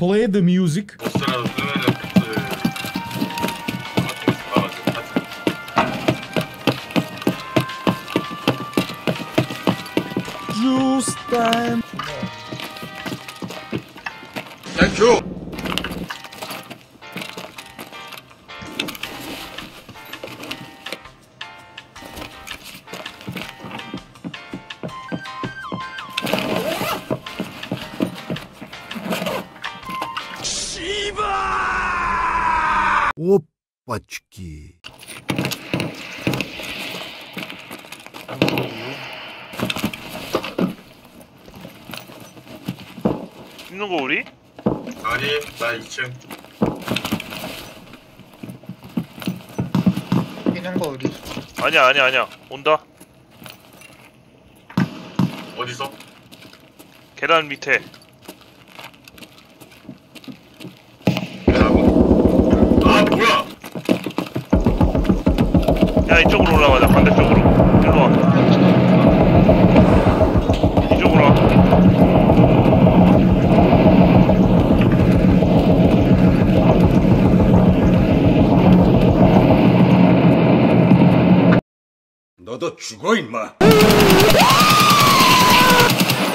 play the music. Juice time. Thank you. 오빠치기. 있는 거 우리? 아니 나 2층 있는 거 우리 아니야 아니야 아니야 온다 어디서? 계단 밑에 야 이쪽으로 올라가자. 반대쪽으로. 일로 와. 이쪽으로 와. 너도 죽어 임마.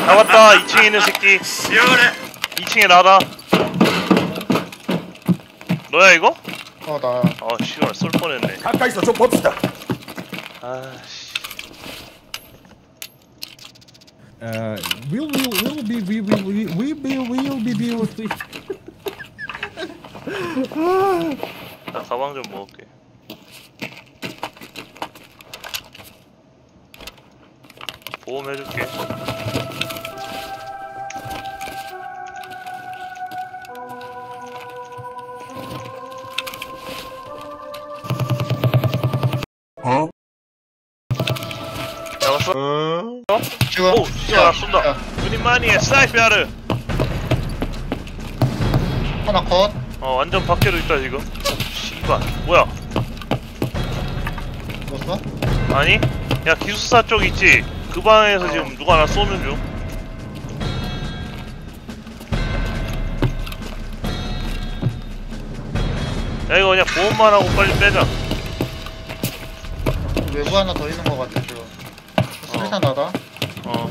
잡았다. 2층에 있는 새끼. 시원해! 2층에 나다. 너야 이거? 어 나야. 아 씨발 쏠 뻔했네. 가까이서 좀 봅시다. 아씨 Uh, will will will be we will we we be will be will be. 나 가방 좀 먹을게 보험 해줄게 잡았어? 지금 오 씨발 나 쏜다. 우리만이의 스나이퍼를 하나 컷. 어 완전 밖에도 있다 지금. 씨발. 뭐야? 죽었어? 아니? 야 기숙사 쪽 있지? 그 방에서 지금 누가 나 쏘는 중. 야 이거 그냥 보험만 하고 빨리 빼자. 외부 하나 더 있는 거 같아 지금 수리산 나다 어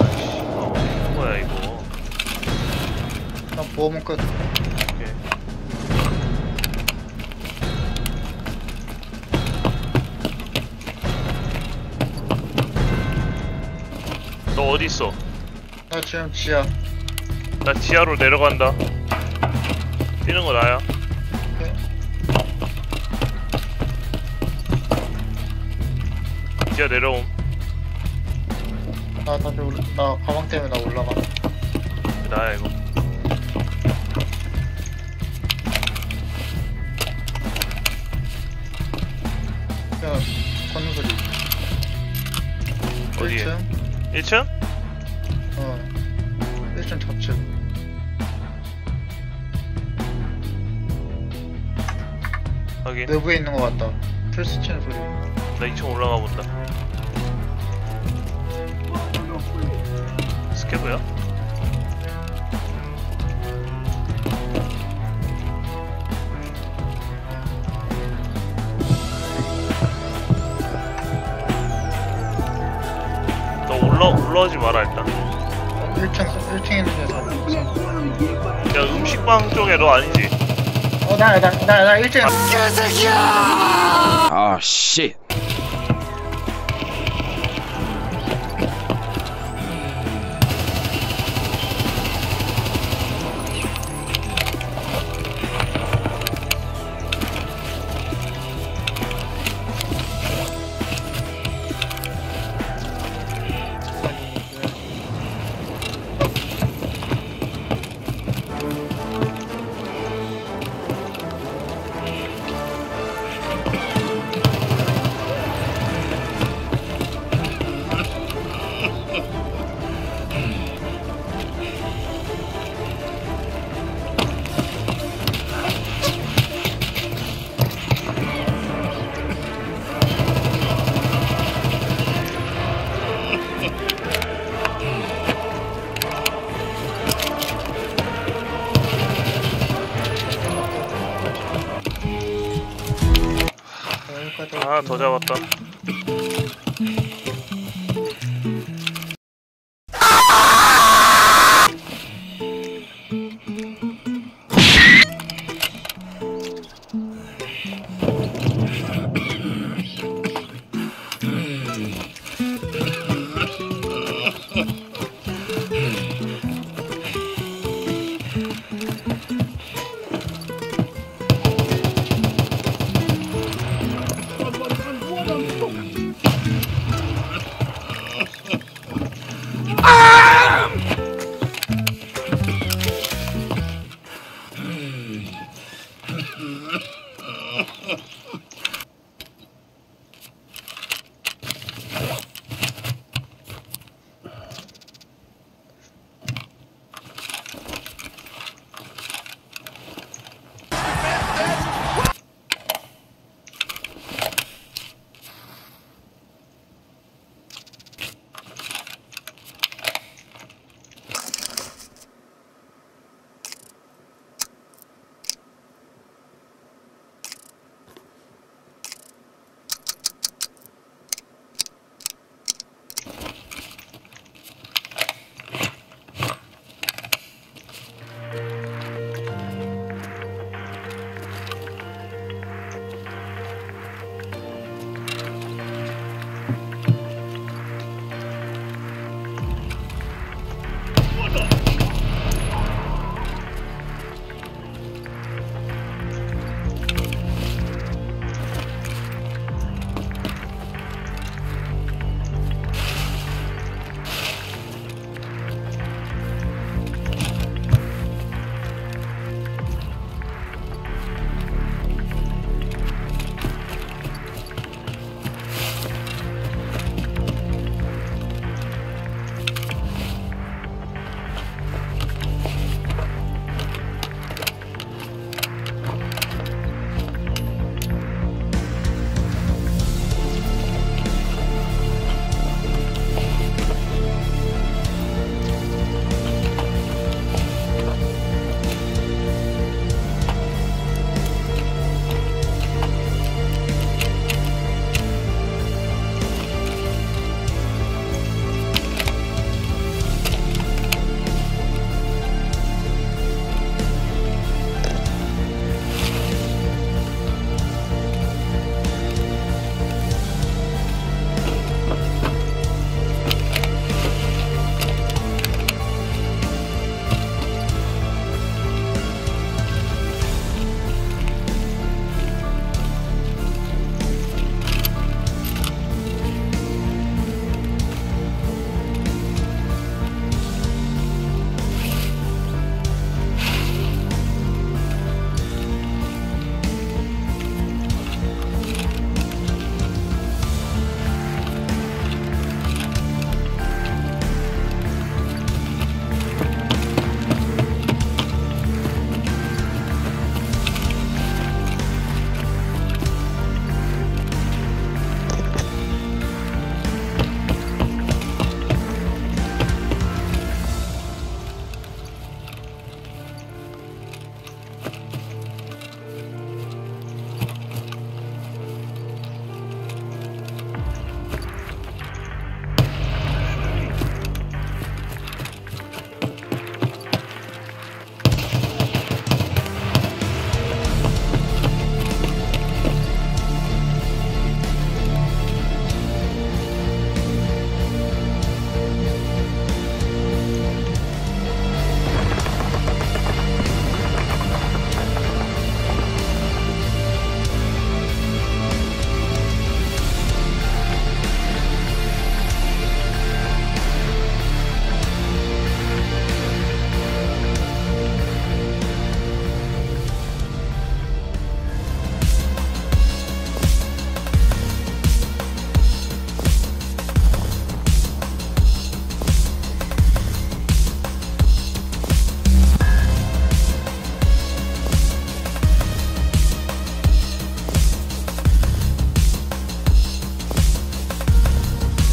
아이씨, 뭐야 이거 나 보험은 끝 오케이. 너 어디 있어? 나 지금 지하 나 지하로 내려간다. 뛰는 거 나야. 지하 내려옴. 나 다시 올라 나 가방 때문에 나 올라가 나야 이거. 그냥 걷는 소리 어디에? 1층 1층? 어 1층 좌측 확인. 내부에 있는 거 같다 플스 치는 소리 나 2층 올라가 본다. 스케브야? 너 올라 올라오지 마라 일단. 1층 1층에 있는 애 잡고 있어 야 음식방 쪽에 너 아니지? 어나나나나 1층에 아, 씨. 하나 더 잡았다